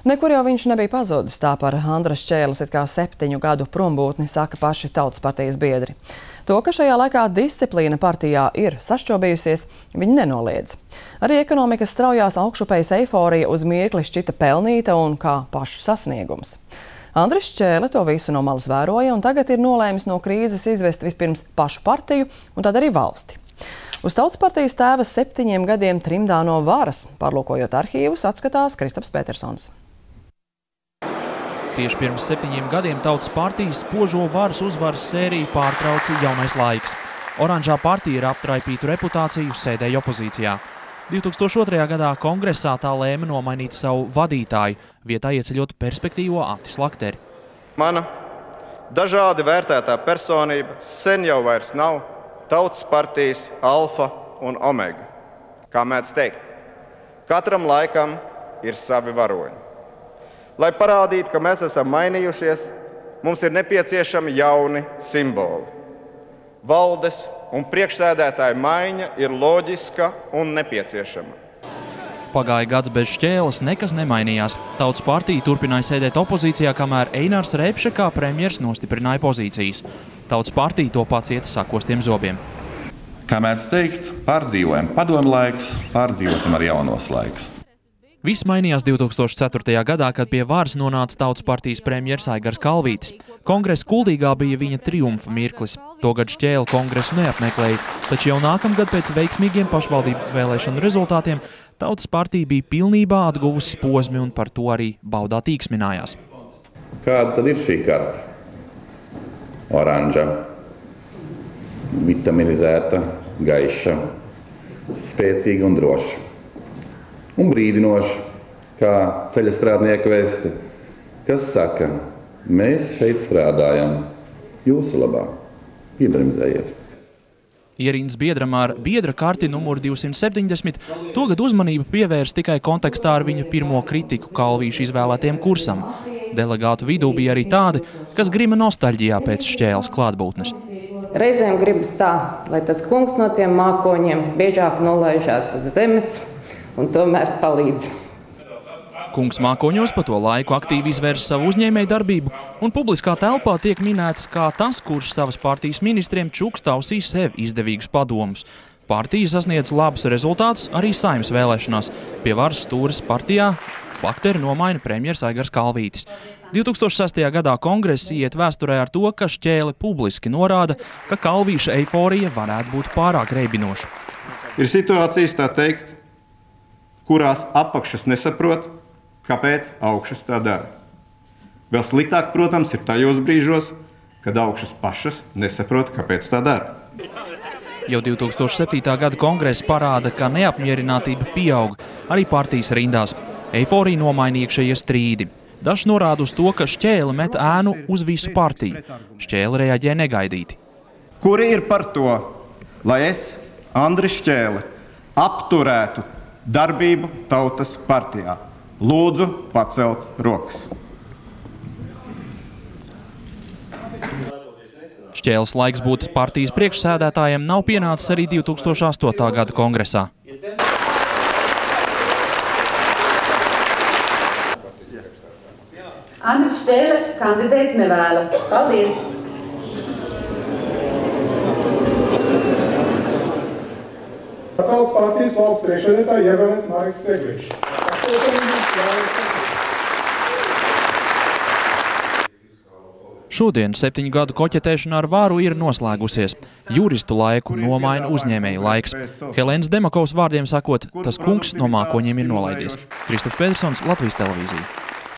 Nekur jau viņš nebija pazudis, tā par Andras Čēles it kā septiņu gadu prombūtni saka paši tautas partijas biedri. To, ka šajā laikā disciplīna partijā ir sašķobījusies, viņi nenoliedz. Arī ekonomikas straujās augšupējas eiforija uz mirkli šķita pelnīta un kā pašu sasniegums. Andris Čēle to visu no malas vēroja un tagad ir nolēmis no krīzes izvest vispirms pašu partiju un tad arī valsti. Uz Tautas partijas tēva septiņiem gadiem trimdā no varas, pārlūkojot arhīvus, atskatās Kristaps Petersons. Tieši pirms septiņiem gadiem Tautas partijas spožo varas uzvaras sēriju pārtrauca jaunais laiks. Oranžā partija ir aptraipītu reputāciju sēdēja opozīcijā. 2002. gadā kongresā tā lēma nomainīt savu vadītāju, vietā ieceļot perspektīvo Atis Lakteri. Mana dažādi vērtētā personība sen jau vairs nav Tautas partijas alfa un omega. Kā mēdz teikt, katram laikam ir savi varoņi. Lai parādītu, ka mēs esam mainījušies, mums ir nepieciešami jauni simboli. Valdes un priekšsēdētāja maiņa ir loģiska un nepieciešama. Pagāja gads bez šķēles, nekas nemainījās. Tautas partija turpināja sēdēt opozīcijā, kamēr Einārs Repše kā premjers nostiprināja pozīcijas. Tautas partija to pacieta sakostiem zobiem. Kā mēdz teikt, pārdzīvojam padomu laikus, pārdzīvosim ar jaunos laikus. Viss mainījās 2004. gadā, kad pie varas nonāca Tautas partijas premjers Aigars Kalvītis. Kongresa kuldīgā bija viņa triumfa mirklis. Togad šķēle kongresu neapmeklēja, taču jau nākamgad pēc veiksmīgiem pašvaldību vēlēšanu rezultātiem Tautas partija bija pilnībā atguvusi posmi un par to arī baudā tīksminājās. Kāda tad ir šī karte? Oranža, vitaminizēta, gaiša, spēcīga un droša un brīdinoši, kā ceļa strādnieka veste, kas saka, mēs šeit strādājam jūsu labā. Piebremzējiet! Ierīnas biedram ar biedra karti numuru 270 togad uzmanību pievērs tikai kontekstā ar viņa pirmo kritiku Kalvīšu izvēlētiem kursam. Delegātu vidū bija arī tādi, kas grima nostalģijā pēc šķēles klātbūtnes. Reizēm gribas tā, lai tas kungs no tiem mākoņiem biežāk nolaižās uz zemes, un tomēr palīdz. Kungs mākoņos pa to laiku aktīvi izvērs savu uzņēmēju darbību, un publiskā telpā tiek minēts kā tas, kurš savas partijas ministriem čukstausīs sev izdevīgus padomus. Partija sasniedz labus rezultātus arī saimas vēlēšanās. Pie varas stūres partijā fakteri nomaina premjers Aigars Kalvītis. 2006. gadā kongress iet vēsturē ar to, ka šķēle publiski norāda, ka Kalvīša eiforija varētu būt pārāk reibinoša. Ir situācijas, tā teikt, kurās apakšas nesaprot, kāpēc augšas tā dara. Vēl sliktāk, protams, ir tajos brīžos, kad augšas pašas nesaprot, kāpēc tā dara. Jau 2007. gada kongress parāda, ka neapmierinātība pieaug arī partijas rindās. Eiforija nomaina iekšējie strīdi. Dažs norāda uz to, ka šķēle met ēnu uz visu partiju. Šķēle reaģē negaidīti. Kuri ir par to, lai es, Andris Šķēle, apturētu darbību tautas partijā. Lūdzu, pacelt rokas. Šķēles laiks būt partijas priekšsēdētājiem nav pienācis arī 2008. gada kongresā. Andris Šķēle kandidēt nevēlas. Paldies! Tautas partijas valsts priekšsēdētāja ievēlēts Marks Segličs. Šodien septiņu gadu koķetēšana ar vāru ir noslēgusies. Juristu laiku nomaina uzņēmēju laiks. Helēnas Demakovs vārdiem sakot, tas kungs no mākoņiem ir nolaidies. Kristof Pētersons, Latvijas televīzija.